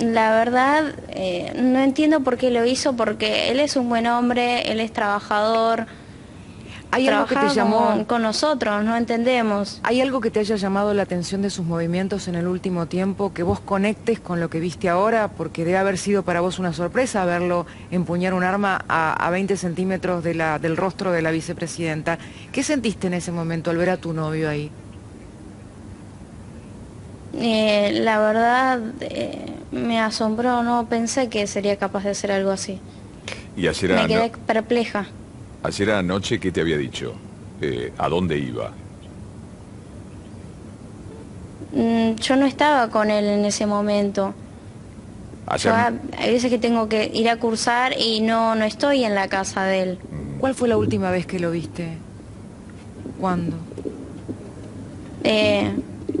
La verdad, eh, no entiendo por qué lo hizo, porque él es un buen hombre, él es trabajador. ¿Hay algo que te llamó, con, con nosotros, no entendemos. hay algo que te haya llamado la atención de sus movimientos en el último tiempo, que vos conectes con lo que viste ahora, porque debe haber sido para vos una sorpresa verlo empuñar un arma a, a 20 centímetros de la- del rostro de la vicepresidenta. ¿Qué sentiste en ese momento al ver a tu novio ahí? Eh, la verdad, eh, me asombró, no pensé que sería capaz de hacer algo así. Y ayer, Me quedé no- perpleja. ayer a la noche, ¿qué te había dicho? Eh, ¿A dónde iba? Mm, Yo no estaba con él en ese momento. Ayer, Yo, hay veces que tengo que ir a cursar y no, no estoy en la casa de él. ¿Cuál fue la última vez que lo viste? ¿Cuándo? Eh,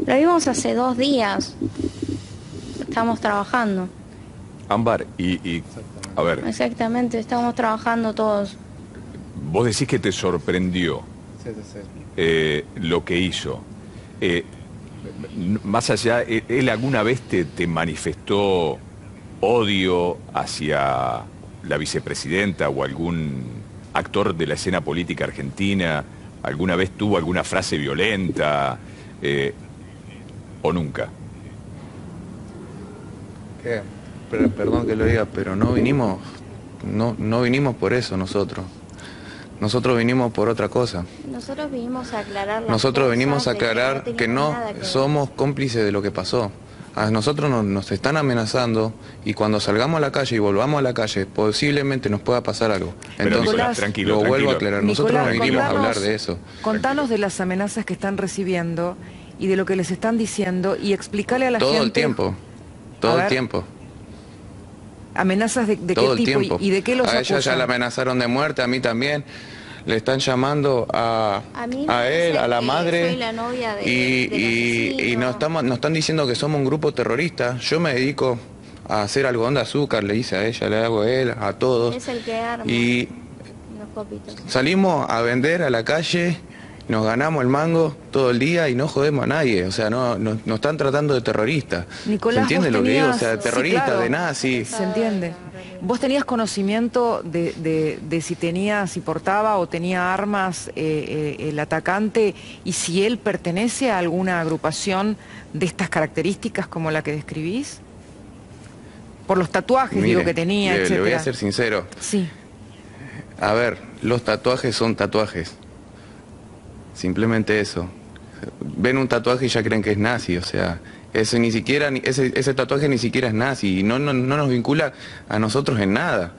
lo vimos hace dos días. Estamos trabajando. Ámbar, y, y, a ver, Exactamente, estamos trabajando todos. vos decís que te sorprendió eh, lo que hizo. Eh, más allá, ¿e- ¿él alguna vez te, te manifestó odio hacia la vicepresidenta o algún actor de la escena política argentina? ¿Alguna vez tuvo alguna frase violenta? Eh, ¿O nunca? ¿Qué? Per- perdón que lo diga, pero no vinimos, no, no vinimos por eso nosotros. Nosotros vinimos por otra cosa. Nosotros vinimos a aclarar las Nosotros cosas venimos a que aclarar que no que somos cómplices de lo que pasó. A nosotros nos, nos están amenazando y cuando salgamos a la calle y volvamos a la calle, posiblemente nos pueda pasar algo. Pero, Entonces, Nicolás, tranquilo, lo vuelvo tranquilo. a aclarar. Nosotros no vinimos a hablar de eso. Contanos de las amenazas que están recibiendo y de lo que les están diciendo y explícale a la Todo gente... el tiempo. Todo ver, el tiempo. ¿Amenazas de, de todo qué el tipo y- tiempo. y, de qué los a ella ya la amenazaron de muerte, a mí también. Le están llamando a, A mí me a él, a la madre. soy la novia de- y, y- y nos, estamos, nos están diciendo que somos un grupo terrorista. Yo me dedico a hacer algodón de azúcar, le hice a ella, le hago a él, a todos. Es el que arma Y los copitos. salimos a vender a la calle, nos ganamos el mango todo el día y no jodemos a nadie. O sea, no, no- nos están tratando de terroristas. Nicolás, ¿Se entiende lo que digo? O sea, sí, terroristas, claro. de nazis. Se entiende. ¿Vos tenías conocimiento de, de- de si tenía, si portaba o tenía armas eh, eh, el atacante y si él pertenece a alguna agrupación de estas características como la que describís? Por los tatuajes, digo, que tenía, le, le voy a ser sincero. Sí. A ver, los tatuajes son tatuajes. Simplemente eso. Ven un tatuaje y ya creen que es nazi, o sea, ese ni siquiera ni- ese, ese tatuaje ni siquiera es nazi y no, no, no nos vincula a nosotros en nada.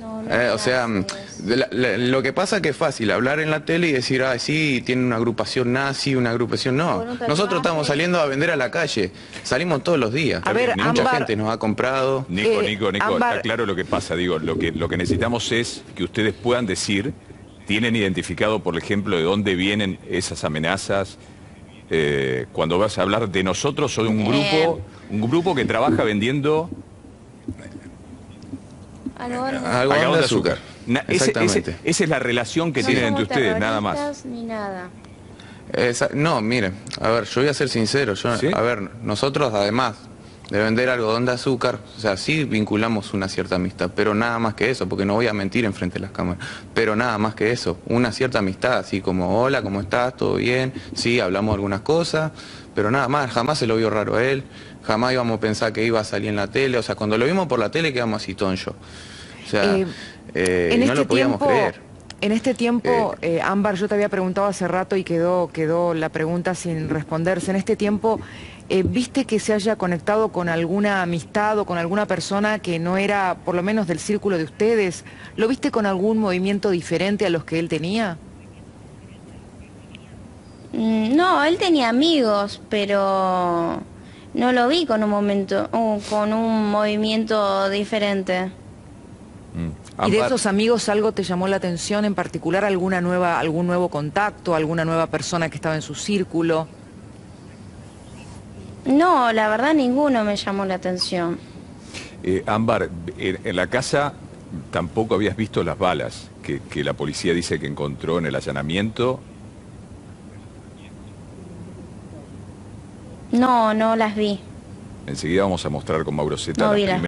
No, no Eh, o sea, mm, la- la- lo que pasa es que es fácil hablar en la tele y decir, ah, sí, tiene una agrupación nazi, una agrupación. No, nosotros estamos saliendo a vender a la calle, salimos todos los días. A ver, Mucha Ámbar- gente nos ha comprado. Nico, Eh, Nico, Nico, está claro lo que pasa. Digo, lo que, lo que necesitamos es que ustedes puedan decir, tienen identificado, por ejemplo, de dónde vienen esas amenazas. Eh, cuando vas a hablar de nosotros, soy un grupo, un grupo que trabaja vendiendo Algodón de- Algodón algodón de azúcar. Na- Exactamente. ese- esa es la relación que no tienen entre ustedes, nada más. terroristas Ni nada. Esa- no, mire, a ver, yo voy a ser sincero, yo, ¿Sí? a ver, nosotros además de vender algodón de azúcar, o sea, sí vinculamos una cierta amistad, pero nada más que eso, porque no voy a mentir enfrente de las cámaras, pero nada más que eso, una cierta amistad, así como, hola, ¿cómo estás? ¿Todo bien? Sí, hablamos algunas cosas, pero nada más, jamás se lo vio raro a él, jamás íbamos a pensar que iba a salir en la tele, o sea, cuando lo vimos por la tele quedamos así toncho, o sea, Eh, eh, en no este lo podíamos tiempo, creer. En este tiempo, eh, Ámbar, yo te había preguntado hace rato y quedó, quedó la pregunta sin responderse. En este tiempo, eh, ¿viste que se haya conectado con alguna amistad o con alguna persona que no era, por lo menos, del círculo de ustedes? ¿Lo viste con algún movimiento diferente a los que él tenía? Mm, No, él tenía amigos, pero no lo vi con un momento, uh, con un movimiento diferente. Mm. ¿Y de esos amigos algo te llamó la atención, en particular alguna nueva, algún nuevo contacto, alguna nueva persona que estaba en su círculo? No, la verdad ninguno me llamó la atención. eh, Ámbar, en, en la casa tampoco habías visto las balas que, que la policía dice que encontró en el allanamiento. No, no las vi. Enseguida vamos a mostrar con Mauro Zeta No las